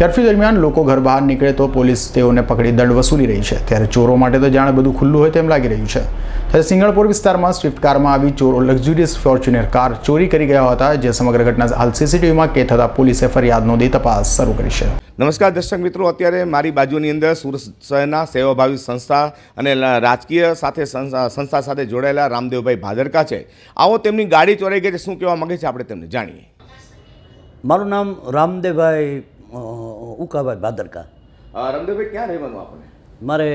Curfew દરમિયાન લોકો ઘર બહાર નીકળે તો પોલીસ તેઓને પકડી દંડ વસૂલી રહી છે. ત્યારે ચોરો માટે તો જાણે બધું ખુલ્લું હોય તેમ લાગી રહ્યું છે. ત્યારે સિંગણપુર વિસ્તારમાં સ્વિફ્ટ કારમાં આવી ચોરો લક્ઝુરિયસ ફોર્ચ્યુનર કાર ચોરી કરી ગયા હતા જે સમગ્ર ઘટના હાલ સીસીટીવીમાં કે થતાં પોલીસે ફરિયાદ નોંધી તપાસ શરૂ કરી છે. નમસ્કાર દર્શક મિત્રો અત્યારે મારી બાજુની અંદર સુરત શહેરના સેવાભાવી સંસ્થા અને રાજકીય સાથે સંસ્થા સંસ્થા સાથે જોડાયેલા રામદેવભાઈ ભાદરકા છે. આવો તેમની ગાડી ચોરાઈ ગઈ છે શું કહેવા માંગે છે આપણે તેમને જાણીએ. મારું નામ રામદેવભાઈ ઉકાભાઈ ભાદરકા રામદેવભાઈ ક્યાં રહેવાનું આપણે મારે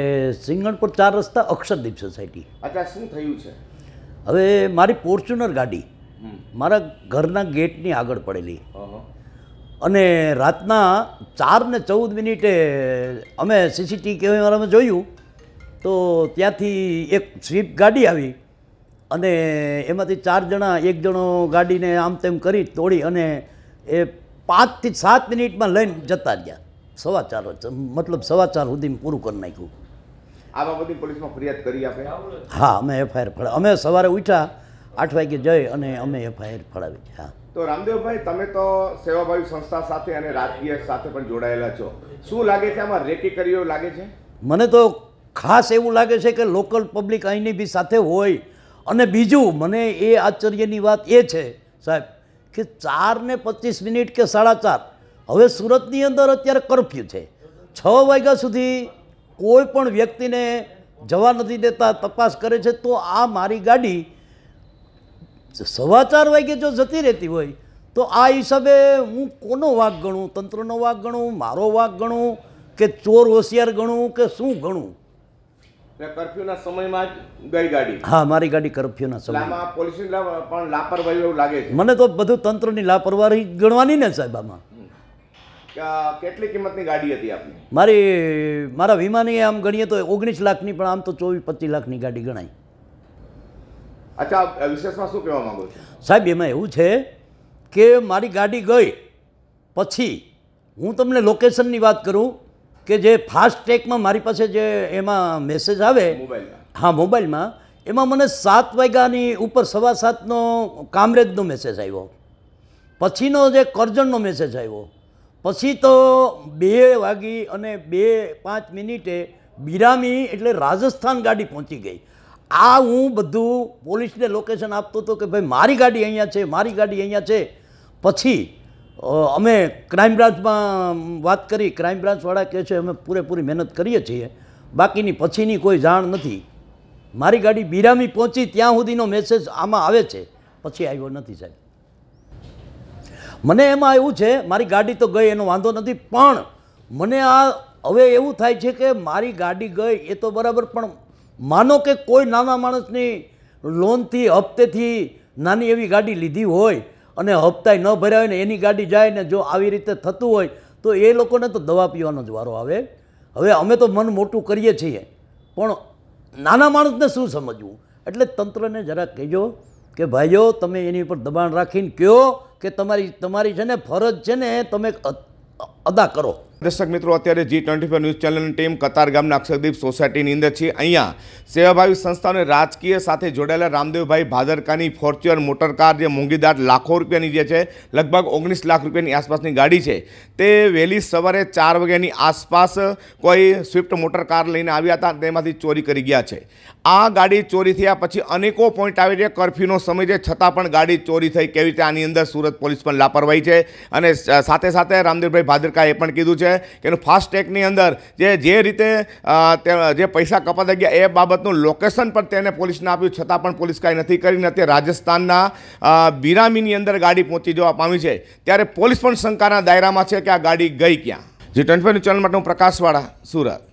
સિંગણપુર ચાર રસ્તા અક્ષરદીપ સોસાયટી અચ્છા શું થયું છે? હવે મારી ફોર્ચ્યુનર ગાડી મારા ઘરના ગેટની આગળ પડેલી. અને રાતના ચાર ને ચૌદ મિનિટે અમે સીસીટીવી કેમેરામાં જોયું તો ત્યાંથી એક સ્વિફ્ટ ગાડી આવી અને એમાંથી ચાર જણા એક જણો ગાડીને આમ તેમ કરી તોડી અને એ પાંચથી સાત મિનિટમાં લઈને જતા રહ્યા. સવા ચાર મતલબ સવા ચાર સુધી પૂરું કરી નાખ્યું. આ બધી પોલીસમાં ફરિયાદ કરી આપે? હા અમે એફઆઈઆર ફળા અમે સવારે ઉઠ્યા આઠ વાગે જઈ અને અમે એફઆઈઆર ફળાવી હા. તો રામદેવભાઈ તમે તો સેવાભાવી સંસ્થા સાથે અને રાજકીય સાથે પણ જોડાયેલા છો. શું લાગે છે આમાં રેકી કરી એવું લાગે છે? મને તો ખાસ એવું લાગે છે કે લોકલ પબ્લિક અહીંની બી સાથે હોય. અને બીજું મને એ આશ્ચર્યની વાત એ છે સાહેબ કે ચાર ને પચીસ મિનિટ કે સાડા ચાર. હવે સુરતની અંદર અત્યારે કરફ્યુ છે. છ વાગ્યા સુધી કોઈ પણ વ્યક્તિને જવા નથી દેતા, તપાસ કરે છે, તો આ મારી ગાડી સવા ચાર વાગે જો જતી રહેતી હોય, તો આ હિસાબે હું કોનો વાક ગણું? તંત્રનો વાક ગણું? મારો વાક ગણું? કે ચોર હોશિયાર ગણું? કે શું ગણું? કર્ફ્યુના સમયમાં જ ગઈ ગાડી. હા મારી ગાડી કરફ્યુના સમયમાં. પોલીસની પણ લાપરવાહી એવું લાગે છે. મને તો બધું તંત્રની લાપરવાહી ગણવાની ને સાહેબ આમાં. કેટલી કિંમતની ગાડી હતી આપની? મારી મારા વીમાની આમ ગણીએ તો ઓગણીસ લાખની પણ આમ તો ચોવીસ પચીસ લાખની ગાડી ગણાય. અચ્છા વિશેષમાં શું કહેવા માગો છો? સાહેબ એમાં એવું છે કે મારી ગાડી ગઈ પછી હું તમને લોકેશનની વાત કરું કે જે ફાસ્ટ ટ્રેકમાં મારી પાસે જે એમાં મેસેજ આવે હા મોબાઈલમાં એમાં મને સાત વાગ્યાની ઉપર સવા સાતનો કામરેજનો મેસેજ આવ્યો. પછીનો જે કરજણનો મેસેજ આવ્યો. પછી તો બે વાગી અને બે પાંચ મિનિટે બિરામી એટલે રાજસ્થાન ગાડી પહોંચી ગઈ. આ હું બધું પોલીસને લોકેશન આપતો હતો કે ભાઈ મારી ગાડી અહીંયા છે મારી ગાડી અહીંયા છે. પછી અમે ક્રાઇમ બ્રાન્ચમાં વાત કરી ક્રાઇમ બ્રાન્ચવાળા કહે છે, અમે પૂરેપૂરી મહેનત કરીએ છીએ. બાકીની પછીની કોઈ જાણ નથી. મારી ગાડી બિરામી પહોંચી ત્યાં સુધીનો મેસેજ આમાં આવે છે. પછી આવ્યો નથી સાહેબ. મને એમાં એવું છે, મારી ગાડી તો ગઈ, એનો વાંધો નથી, પણ મને આ, હવે એવું થાય છે કે મારી ગાડી ગઈ, એ તો બરાબર, પણ માનો કે કોઈ નાના માણસની લોનથી હપ્તેથી નાની એવી ગાડી લીધી હોય અને હપ્તાય ન ભર્યા હોય ને એની ગાડી જાય ને જો આવી રીતે થતું હોય, તો એ લોકોને તો દવા પીવાનો જ વારો આવે. હવે અમે તો મન મોટું કરીએ છીએ, પણ નાના માણસને શું સમજવું? એટલે તંત્રને જરા કહેજો કે ભાઈઓ, તમે એની ઉપર દબાણ રાખીને કહો કે તમારી તમારી છે ને ફરજ છે ને તમે અદા કરો. દર્શક મિત્રો, અત્યારે જી ટ્વેન્ટી ફોર ન્યૂઝ ચેનલની ટીમ કતાર ગામના અક્ષરદીપ સોસાયટીની અંદર છે. અહીંયા સેવાભાવી સંસ્થાઓને રાજકીય સાથે જોડાયેલા રામદેવભાઈ ભાદરકાની ફોર્ચ્યુનર મોટર કાર જે મોંઘીદાટ લાખો રૂપિયાની જે છે, લગભગ ઓગણીસ લાખ રૂપિયાની આસપાસની ગાડી છે. તે વહેલી સવારે ચાર વાગ્યાની આસપાસ કોઈ સ્વિફ્ટ મોટર કાર લઈને આવ્યા હતા તેમાંથી ચોરી કરી ગયા છે. આ ગાડી ચોરી થયા પછી અનેકો પોઈન્ટ આવે છે. કર્ફ્યુનો સમય છે, છતાં પણ ગાડી ચોરી થઈ. કેવી રીતે આની અંદર સુરત પોલીસ પણ લાપરવાહી છે અને સાથે સાથે રામદેવભાઈ ભાદરકાએ પણ કીધું છે કે એનું ફાસ્ટેગની અંદર જે જે રીતે જે પૈસા કપાતા ગયા એ બાબતનું લોકેશન પણ તેને પોલીસને આપ્યું. છતાં પણ પોલીસ કાંઈ નથી કરી નથી રાજસ્થાનના બિરામીની અંદર ગાડી પહોંચી જવા પામી છે. ત્યારે પોલીસ પણ શંકાના દાયરામાં છે કે આ ગાડી ગઈ ક્યાં? જે ટ્વેન્ટી ચેનલ માટે હું પ્રકાશવાળા, સુરત.